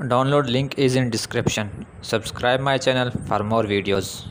Download link is in description. Subscribe my channel for more videos.